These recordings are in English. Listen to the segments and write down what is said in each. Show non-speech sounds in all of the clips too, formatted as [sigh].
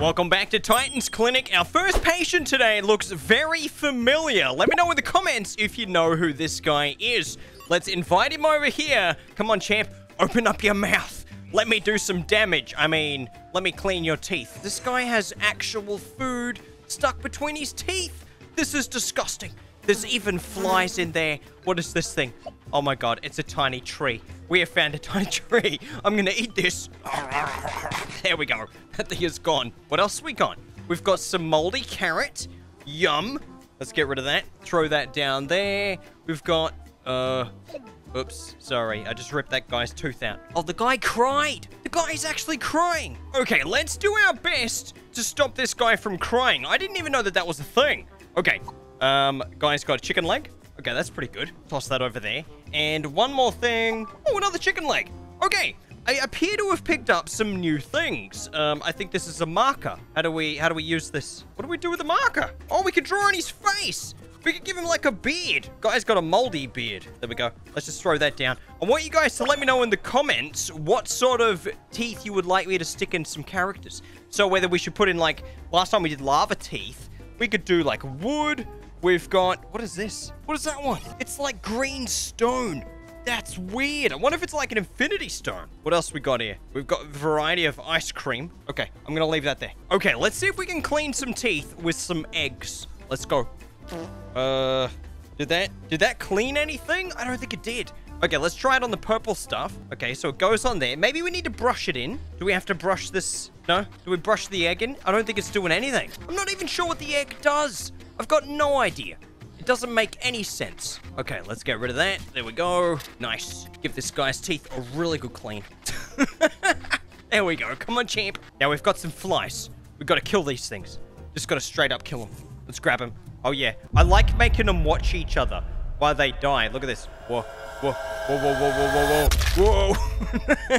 Welcome back to Titan's Clinic. Our first patient today looks very familiar. Let me know in the comments if you know who this guy is. Let's invite him over here. Come on, champ. Open up your mouth. Let me do some damage. I mean, let me clean your teeth. This guy has actual food stuck between his teeth. This is disgusting. There's even flies in there. What is this thing? Oh my god, it's a tiny tree. We have found a tiny [laughs] tree. I'm gonna eat this. There we go. That thing is gone. What else we got? We've got some moldy carrot. Yum. Let's get rid of that. Throw that down there. We've got, uh, oops, sorry. I just ripped that guy's tooth out. Oh, the guy cried. The guy is actually crying. Okay, let's do our best to stop this guy from crying. I didn't even know that that was a thing. Okay, um, guy's got a chicken leg. Okay, that's pretty good. Toss that over there. And one more thing. Oh, another chicken leg. Okay, I appear to have picked up some new things. Um, I think this is a marker. How do we, how do we use this? What do we do with the marker? Oh, we can draw on his face. We could give him like a beard. Guy's got a moldy beard. There we go. Let's just throw that down. I want you guys to let me know in the comments what sort of teeth you would like me to stick in some characters. So whether we should put in like, last time we did lava teeth, we could do like wood. We've got, what is this? What is that one? It's like green stone. That's weird. I wonder if it's like an infinity stone. What else we got here? We've got a variety of ice cream. Okay, I'm gonna leave that there. Okay, let's see if we can clean some teeth with some eggs. Let's go. Uh, did that, did that clean anything? I don't think it did. Okay, let's try it on the purple stuff. Okay, so it goes on there. Maybe we need to brush it in. Do we have to brush this? No? Do we brush the egg in? I don't think it's doing anything. I'm not even sure what the egg does. I've got no idea. It doesn't make any sense. Okay, let's get rid of that. There we go. Nice. Give this guy's teeth a really good clean. [laughs] there we go. Come on, champ. Now we've got some flies. We've got to kill these things. Just got to straight up kill them. Let's grab them. Oh, yeah. I like making them watch each other while they die. Look at this. Whoa. Whoa. Whoa, whoa, whoa, whoa, whoa, whoa.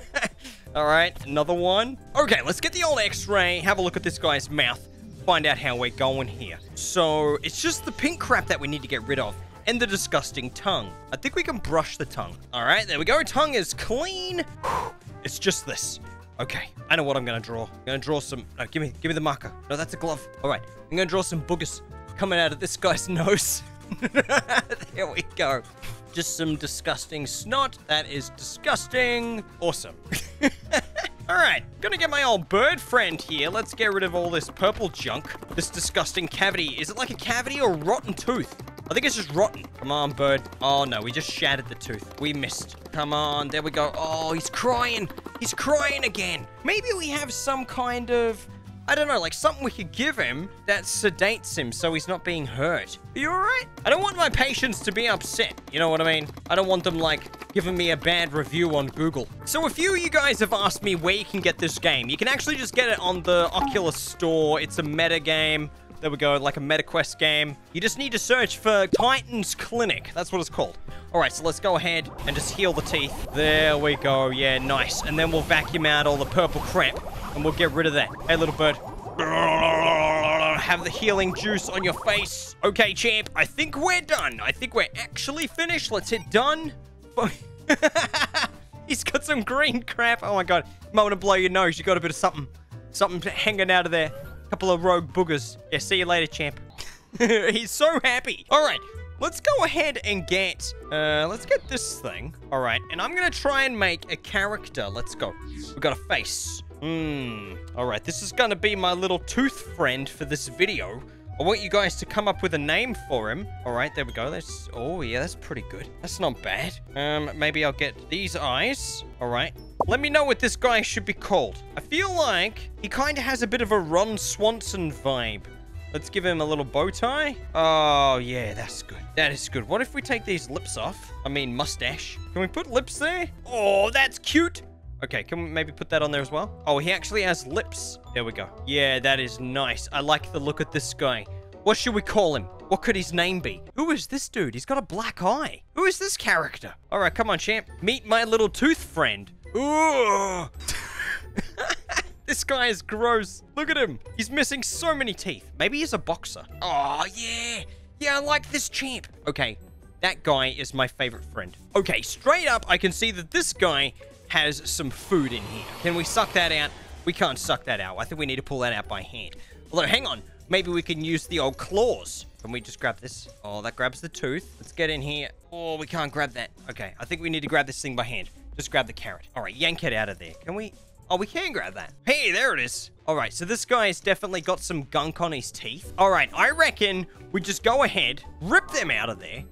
[laughs] All right. Another one. Okay, let's get the old x-ray. Have a look at this guy's mouth. Find out how we're going here. So, it's just the pink crap that we need to get rid of. And the disgusting tongue. I think we can brush the tongue. All right, there we go. Tongue is clean. [sighs] It's just this. Okay, I know what I'm gonna draw. I'm gonna draw some. No, give me, give me the marker. No, that's a glove. All right, I'm gonna draw some boogers coming out of this guy's [laughs] nose. [laughs] there we go. Just some disgusting snot. That is disgusting. Awesome. [laughs] all right, gonna get my old bird friend here. Let's get rid of all this purple junk. This disgusting cavity. Is it like a cavity or a rotten tooth? I think it's just rotten. Come on, bird. Oh, no. We just shattered the tooth. We missed. Come on. There we go. Oh, he's crying. He's crying again. Maybe we have some kind of... I don't know, like something we could give him that sedates him so he's not being hurt. Are you alright? I don't want my patients to be upset. You know what I mean? I don't want them, like, giving me a bad review on Google. So a few of you guys have asked me where you can get this game. You can actually just get it on the Oculus Store. It's a meta game. There we go, like a MetaQuest game. You just need to search for Titan's Clinic. That's what it's called. All right, so let's go ahead and just heal the teeth. There we go. Yeah, nice. And then we'll vacuum out all the purple crap, and we'll get rid of that. Hey, little bird. Have the healing juice on your face. Okay, champ, I think we're done. I think we're actually finished. Let's hit done. [laughs] He's got some green crap. Oh, my God. Want to blow your nose. You got a bit of something. Something hanging out of there. Couple of rogue boogers. Yeah, see you later, champ. [laughs] He's so happy. All right, let's go ahead and get, uh, let's get this thing. All right, and I'm gonna try and make a character. Let's go. We got a face. Hmm. All right, this is gonna be my little tooth friend for this video. I want you guys to come up with a name for him. All right, there we go. That's, oh yeah, that's pretty good. That's not bad. Um, maybe I'll get these eyes. All right. Let me know what this guy should be called. I feel like he kind of has a bit of a Ron Swanson vibe. Let's give him a little bow tie. Oh, yeah, that's good. That is good. What if we take these lips off? I mean, mustache. Can we put lips there? Oh, that's cute. Okay, can we maybe put that on there as well? Oh, he actually has lips. There we go. Yeah, that is nice. I like the look of this guy. What should we call him? What could his name be? Who is this dude? He's got a black eye. Who is this character? All right, come on, champ. Meet my little tooth friend. Ooh. [laughs] this guy is gross. Look at him. He's missing so many teeth. Maybe he's a boxer. Oh, yeah. Yeah, I like this champ. Okay, that guy is my favorite friend. Okay, straight up, I can see that this guy has some food in here. Can we suck that out? We can't suck that out. I think we need to pull that out by hand. Although, hang on. Maybe we can use the old claws. Can we just grab this? Oh, that grabs the tooth. Let's get in here. Oh, we can't grab that. Okay, I think we need to grab this thing by hand. Just grab the carrot. All right, yank it out of there. Can we? Oh, we can grab that. Hey, there it is. All right, so this guy's definitely got some gunk on his teeth. All right, I reckon we just go ahead, rip them out of there.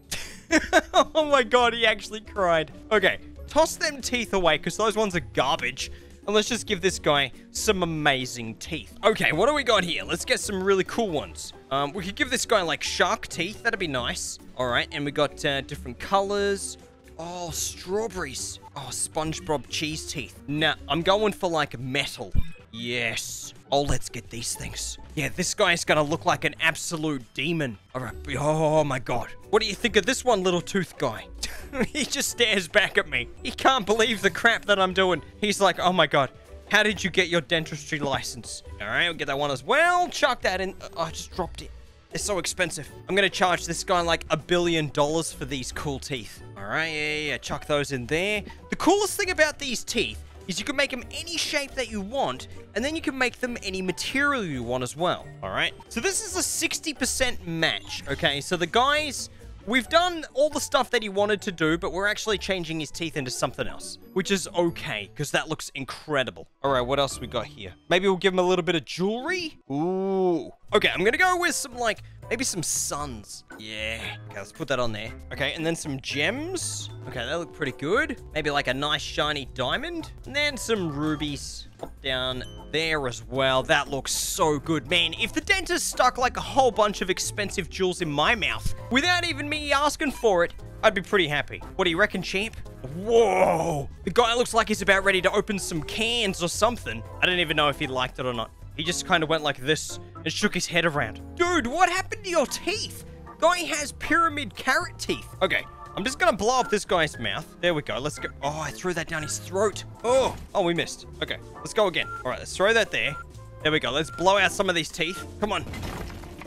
[laughs] oh my god, he actually cried. Okay, toss them teeth away because those ones are garbage. And let's just give this guy some amazing teeth. Okay, what do we got here? Let's get some really cool ones. Um, we could give this guy like shark teeth. That'd be nice. All right, and we got uh, different colors. Oh, strawberries. Oh, SpongeBob cheese teeth. Nah, I'm going for like metal. Yes. Oh, let's get these things. Yeah, this guy's gonna look like an absolute demon. All right. Oh my god. What do you think of this one little tooth guy? [laughs] he just stares back at me. He can't believe the crap that I'm doing. He's like, oh my god. How did you get your dentistry license? All right, we'll get that one as well. Chuck that in. Oh, I just dropped it. It's so expensive. I'm gonna charge this guy like a billion dollars for these cool teeth. All right, yeah, yeah, yeah, chuck those in there. The coolest thing about these teeth is you can make them any shape that you want, and then you can make them any material you want as well. All right, so this is a 60% match, okay? So the guys We've done all the stuff that he wanted to do, but we're actually changing his teeth into something else, which is okay, because that looks incredible. All right, what else we got here? Maybe we'll give him a little bit of jewelry? Ooh. Okay, I'm gonna go with some, like, maybe some suns. Yeah. Okay, let's put that on there. Okay, and then some gems. Okay, they look pretty good. Maybe like a nice shiny diamond. And then some rubies. Pop down there as well. That looks so good. Man, if the dentist stuck like a whole bunch of expensive jewels in my mouth without even me asking for it, I'd be pretty happy. What do you reckon, champ? Whoa! The guy looks like he's about ready to open some cans or something. I don't even know if he liked it or not. He just kind of went like this and shook his head around. Dude, what happened to your teeth? Guy has pyramid carrot teeth. Okay, I'm just gonna blow up this guy's mouth. There we go. Let's go. Oh, I threw that down his throat. Oh, oh, we missed. Okay, let's go again. All right, let's throw that there. There we go. Let's blow out some of these teeth. Come on.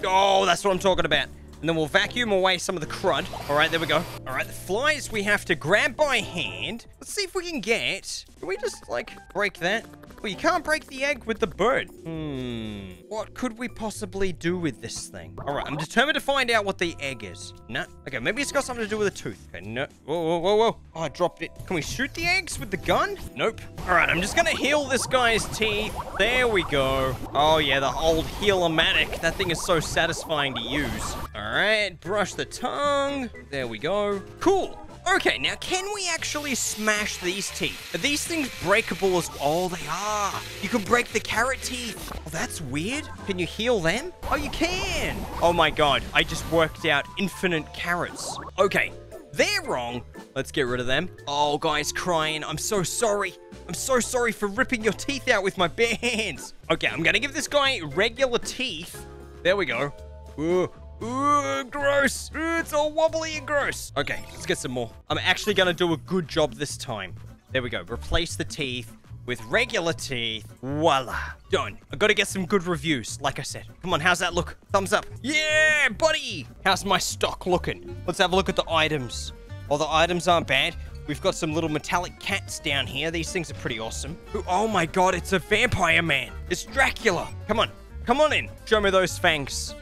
Oh, that's what I'm talking about. And then we'll vacuum away some of the crud. All right, there we go. All right, the flies we have to grab by hand. Let's see if we can get... Can we just, like, break that? Well, you can't break the egg with the bird. Hmm. What could we possibly do with this thing? All right, I'm determined to find out what the egg is. No. Okay, maybe it's got something to do with a tooth. Okay, no. Whoa, whoa, whoa, whoa. Oh, I dropped it. Can we shoot the eggs with the gun? Nope. All right, I'm just gonna heal this guy's teeth. There we go. Oh, yeah, the old heal-o-matic. That thing is so satisfying to use. All right, brush the tongue. There we go. Cool. Okay, now can we actually smash these teeth? Are these things breakable as Oh, they are. You can break the carrot teeth. Oh, that's weird. Can you heal them? Oh, you can. Oh my god, I just worked out infinite carrots. Okay, they're wrong. Let's get rid of them. Oh, guys, crying. I'm so sorry. I'm so sorry for ripping your teeth out with my bare hands. Okay, I'm gonna give this guy regular teeth. There we go. Ooh, Ooh, gross. Ooh, it's all wobbly and gross. Okay, let's get some more. I'm actually going to do a good job this time. There we go. Replace the teeth with regular teeth. Voila. Done. I got to get some good reviews, like I said. Come on, how's that look? Thumbs up. Yeah, buddy. How's my stock looking? Let's have a look at the items. Well, the items aren't bad. We've got some little metallic cats down here. These things are pretty awesome. Ooh, oh my god, it's a vampire man. It's Dracula. Come on. Come on in. Show me those fangs.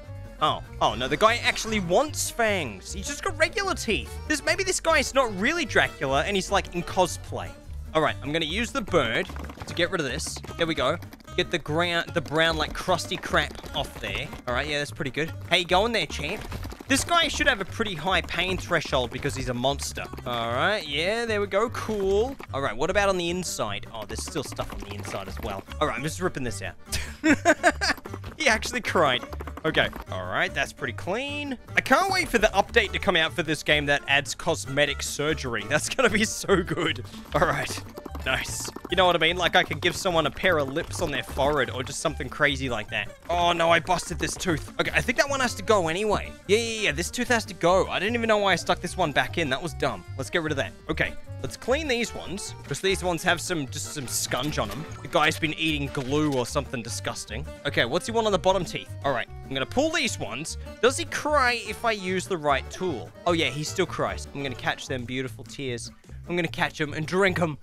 Oh, oh no, the guy actually wants fangs. He's just got regular teeth. This maybe this guy's not really Dracula and he's like in cosplay. All right, I'm gonna use the bird to get rid of this. There we go. Get the ground, the brown like crusty crap off there. All right, yeah, that's pretty good. Hey, go in there, champ. This guy should have a pretty high pain threshold because he's a monster. All right, yeah, there we go. Cool. All right, what about on the inside? Oh, there's still stuff on the inside as well. All right, I'm just ripping this out. [laughs] he actually cried. Okay. All right, that's pretty clean. I can't wait for the update to come out for this game that adds cosmetic surgery. [laughs] That's gonna be so good. All right. Nice. You know what I mean? Like I could give someone a pair of lips on their forehead or just something crazy like that. Oh no, I busted this tooth. Okay, I think that one has to go anyway. Yeah, yeah, yeah, this tooth has to go. I didn't even know why I stuck this one back in. That was dumb. Let's get rid of that. Okay, let's clean these ones because these ones have some, just some scunge on them. The guy's been eating glue or something disgusting. Okay, what's he want on the bottom teeth? All right, I'm gonna pull these ones. Does he cry if I use the right tool? Oh yeah, he still cries. I'm gonna catch them beautiful tears. I'm gonna catch them and drink them.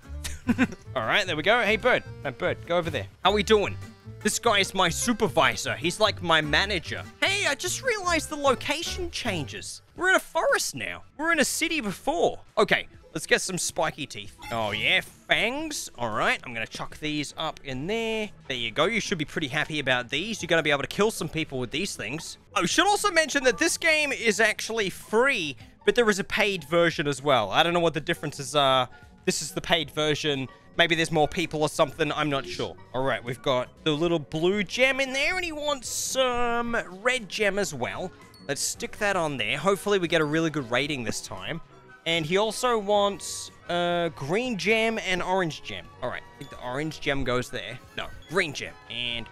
[laughs] All right, there we go. Hey, bird. Hey, bird, go over there. How are we doing? This guy is my supervisor. He's like my manager. Hey, I just realized the location changes. We're in a forest now. We're in a city before. Okay, let's get some spiky teeth. Oh, yeah, fangs. All right, I'm going to chuck these up in there. There you go. You should be pretty happy about these. You're going to be able to kill some people with these things. Oh, I should also mention that this game is actually free, but there is a paid version as well. I don't know what the differences are. This is the paid version. Maybe there's more people or something. I'm not sure. All right, we've got the little blue gem in there, and he wants some red gem as well. Let's stick that on there. Hopefully we get a really good rating this time. And he also wants uh, green gem and orange gem. All right, I think the orange gem goes there. No, green gem and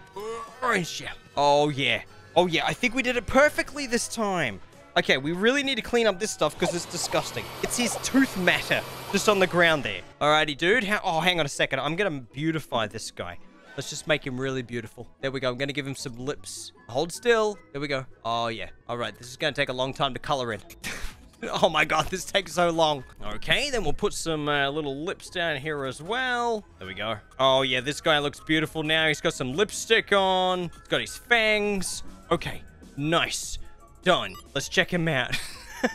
orange gem. Oh, yeah. Oh, yeah, I think we did it perfectly this time. Okay, we really need to clean up this stuff because it's disgusting. It's his tooth matter just on the ground there. Alrighty, dude. How oh, hang on a second. I'm going to beautify this guy. Let's just make him really beautiful. There we go. I'm going to give him some lips. Hold still. There we go. Oh, yeah. All right. This is going to take a long time to color in. [laughs] oh, my God. This takes so long. Okay, then we'll put some uh, little lips down here as well. There we go. Oh, yeah. This guy looks beautiful now. He's got some lipstick on. He's got his fangs. Okay. Nice. Done. Let's check him out. [laughs]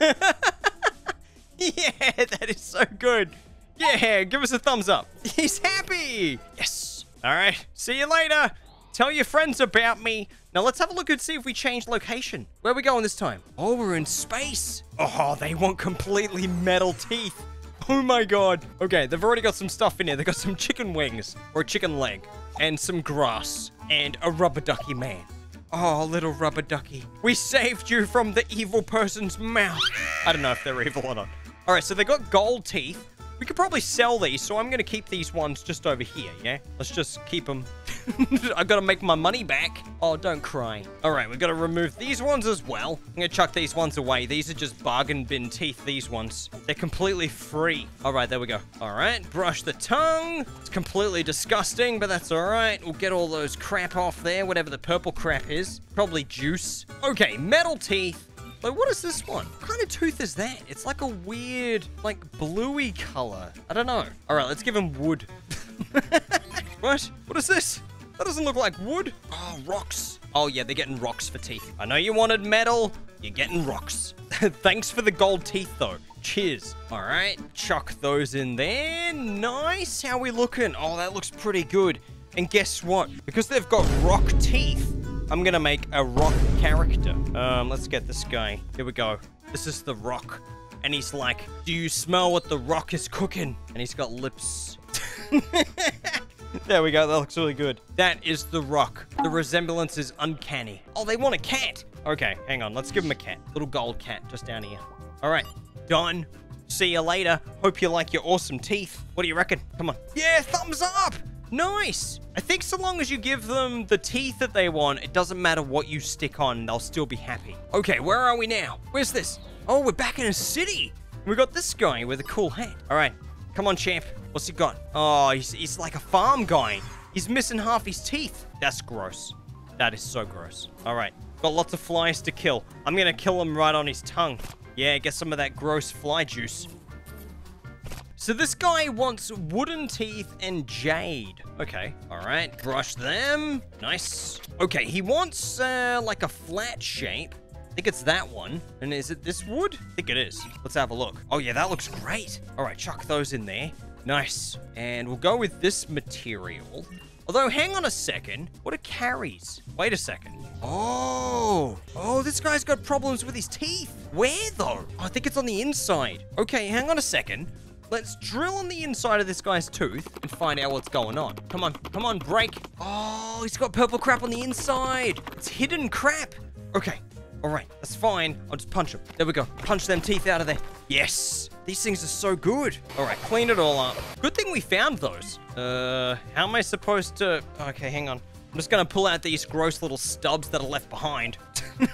yeah, that is so good. Yeah, give us a thumbs up. He's happy. Yes. All right. See you later. Tell your friends about me. Now let's have a look and see if we change location. Where are we going this time? Oh, we're in space. Oh, they want completely metal teeth. Oh my god. Okay, they've already got some stuff in here. They've got some chicken wings or a chicken leg and some grass and a rubber ducky man. Oh, little rubber ducky. We saved you from the evil person's mouth. I don't know if they're evil or not. All right, so they got gold teeth. We could probably sell these, so I'm going to keep these ones just over here, yeah? Let's just keep them. [laughs] I got to make my money back. Oh, don't cry. All right, we've got to remove these ones as well. I'm going to chuck these ones away. These are just bargain bin teeth, these ones. They're completely free. All right, there we go. All right, brush the tongue. It's completely disgusting, but that's all right. We'll get all those crap off there, whatever the purple crap is. Probably juice. Okay, metal teeth. Like, what is this one? What kind of tooth is that? It's like a weird, like, bluey color. I don't know. All right, let's give him wood. [laughs] what? What is this? That doesn't look like wood. Oh, rocks. Oh, yeah, they're getting rocks for teeth. I know you wanted metal. You're getting rocks. [laughs] Thanks for the gold teeth, though. Cheers. All right, chuck those in there. Nice. How we looking? Oh, that looks pretty good. And guess what? Because they've got rock teeth, I'm gonna make a rock character. Um, let's get this guy. Here we go. This is the rock. And he's like, do you smell what the rock is cooking? And he's got lips. [laughs] there we go. That looks really good. That is the rock. The resemblance is uncanny. Oh, they want a cat. Okay, hang on. Let's give him a cat. Little gold cat just down here. All right, done. See you later. Hope you like your awesome teeth. What do you reckon? Come on. Yeah, thumbs up. Nice! I think so long as you give them the teeth that they want, it doesn't matter what you stick on, they'll still be happy. Okay, where are we now? Where's this? Oh, we're back in a city! We got this guy with a cool hat. Alright, come on, champ. What's he got? Oh, he's, he's like a farm guy. He's missing half his teeth. That's gross. That is so gross. Alright, got lots of flies to kill. I'm gonna kill him right on his tongue. Yeah, get some of that gross fly juice. So this guy wants wooden teeth and jade. Okay, all right. Brush them. Nice. Okay, he wants uh, like a flat shape. I think it's that one. And is it this wood? I think it is. Let's have a look. Oh yeah, that looks great. All right, chuck those in there. Nice. And we'll go with this material. Although, hang on a second. What are caries? Wait a second. Oh. Oh, this guy's got problems with his teeth. Where, though? Oh, I think it's on the inside. Okay, hang on a second. Let's drill on the inside of this guy's tooth and find out what's going on. Come on, come on, break. Oh, he's got purple crap on the inside. It's hidden crap. Okay, all right, that's fine. I'll just punch him. There we go. Punch them teeth out of there. Yes. These things are so good. All right, clean it all up. Good thing we found those. Uh, how am I supposed to... Okay, hang on. I'm just going to pull out these gross little stubs that are left behind. [laughs]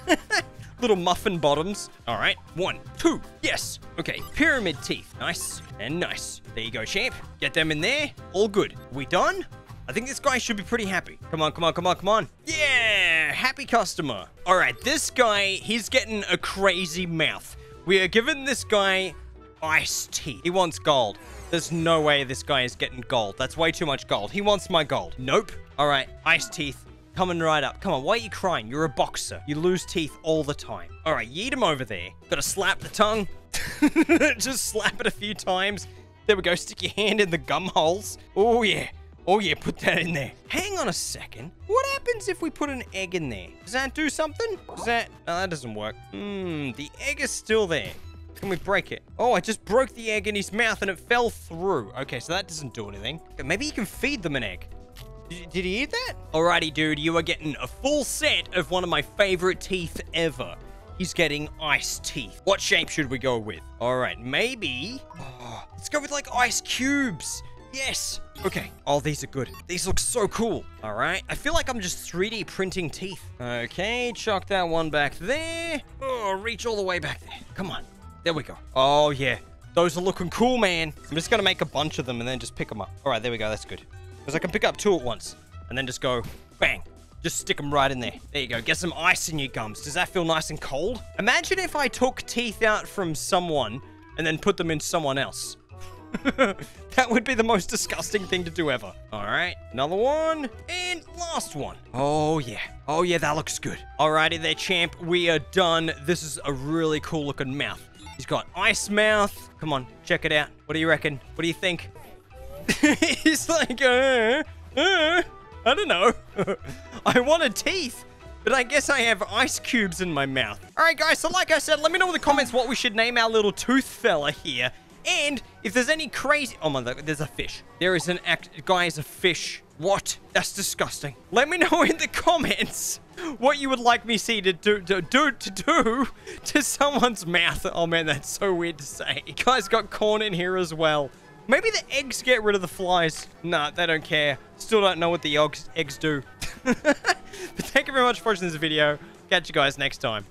Little muffin bottoms. All right, one, two, yes. Okay, pyramid teeth. Nice and nice. There you go, champ. Get them in there. All good. We done? I think this guy should be pretty happy. Come on, come on, come on, come on. Yeah, happy customer. All right, this guy, he's getting a crazy mouth. We are giving this guy ice teeth. He wants gold. There's no way this guy is getting gold. That's way too much gold. He wants my gold. Nope. All right, ice teeth. Coming right up. Come on, why are you crying? You're a boxer. You lose teeth all the time. All right, yeet him over there. Gotta slap the tongue. [laughs] Just slap it a few times. There we go. Stick your hand in the gum holes. Oh, yeah. Oh, yeah, put that in there. Hang on a second. What happens if we put an egg in there? Does that do something? Does that... No, that doesn't work. Hmm, the egg is still there. Can we break it? Oh, I just broke the egg in his mouth and it fell through. Okay, so that doesn't do anything. Maybe you can feed them an egg. Did, he eat that? Alrighty, dude, you are getting a full set of one of my favorite teeth ever. He's getting ice teeth. What shape should we go with? All right, maybe... Oh, let's go with, like, ice cubes. Yes. Okay. Oh, these are good. These look so cool. All right. I feel like I'm just 3D printing teeth. Okay, chuck that one back there. Oh, reach all the way back there. Come on. There we go. Oh, yeah. Those are looking cool, man. I'm just going to make a bunch of them and then just pick them up. All right, there we go. That's good. Because I can pick up two at once and then just go bang. Just stick them right in there. There you go. Get some ice in your gums. Does that feel nice and cold? Imagine if I took teeth out from someone and then put them in someone else. [laughs] that would be the most disgusting thing to do ever. All right, another one. And last one. Oh, yeah. Oh, yeah, that looks good. Alrighty there, champ. We are done. This is a really cool looking mouth. He's got ice mouth. Come on, check it out. What do you reckon? What do you think? [laughs] He's like, uh, uh, I don't know. [laughs] I wanted teeth. But I guess I have ice cubes in my mouth. All right, guys. So like I said, let me know in the comments what we should name our little tooth fella here. And if there's any crazy... Oh my god, there's a fish. There is an act... Guy is a fish. What? That's disgusting. Let me [laughs] know in the comments what you would like me see to do to do to do to someone's mouth. Oh man, that's so weird to say. Guys got corn in here as well. Maybe the eggs get rid of the flies. Nah, they don't care. Still don't know what the eggs, eggs do. [laughs] but thank you very much for watching this video. Catch you guys next time.